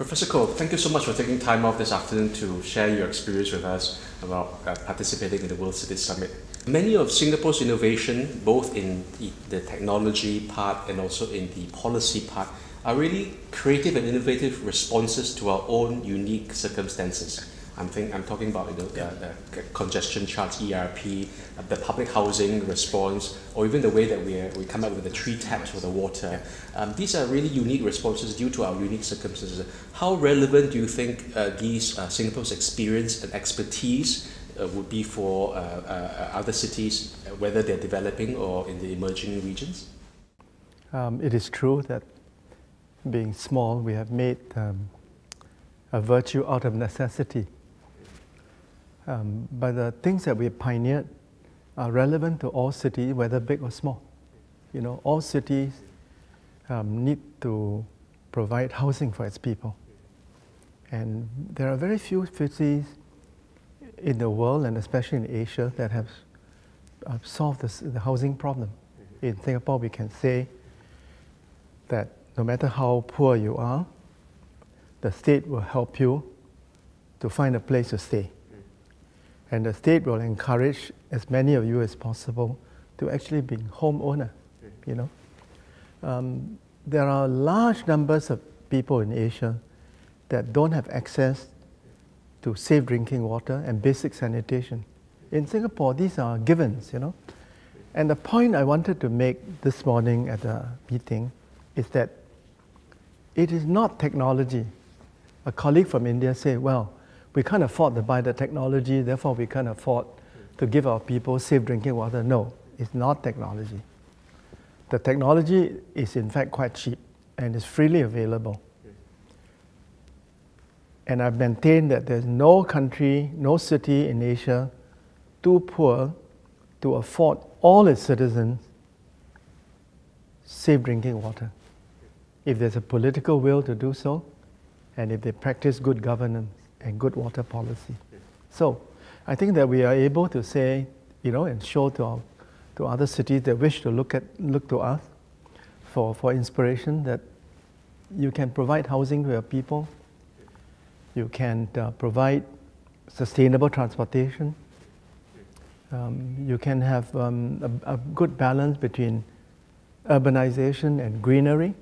Professor Koh, thank you so much for taking time off this afternoon to share your experience with us about uh, participating in the World Cities Summit. Many of Singapore's innovation, both in the technology part and also in the policy part, are really creative and innovative responses to our own unique circumstances. I'm, think, I'm talking about you know, the, the congestion charge, ERP, the public housing response, or even the way that we, we come up with the tree taps for the water. Um, these are really unique responses due to our unique circumstances. How relevant do you think uh, these uh, Singapore's experience and expertise uh, would be for uh, uh, other cities, whether they're developing or in the emerging regions? Um, it is true that being small, we have made um, a virtue out of necessity. Um, but the things that we pioneered are relevant to all cities, whether big or small. You know, all cities um, need to provide housing for its people. And there are very few cities in the world, and especially in Asia, that have uh, solved this, the housing problem. In Singapore, we can say that no matter how poor you are, the state will help you to find a place to stay. And the state will encourage as many of you as possible to actually be homeowner, you know. Um, there are large numbers of people in Asia that don't have access to safe drinking water and basic sanitation. In Singapore, these are givens, you know. And the point I wanted to make this morning at the meeting is that it is not technology. A colleague from India said, well, we can't afford to buy the technology, therefore we can't afford to give our people safe drinking water. No, it's not technology. The technology is in fact quite cheap and is freely available. And I've maintained that there's no country, no city in Asia too poor to afford all its citizens safe drinking water. If there's a political will to do so, and if they practice good governance and good water policy. So I think that we are able to say, you know, and show to, our, to other cities that wish to look, at, look to us for, for inspiration that you can provide housing to your people, you can uh, provide sustainable transportation, um, you can have um, a, a good balance between urbanization and greenery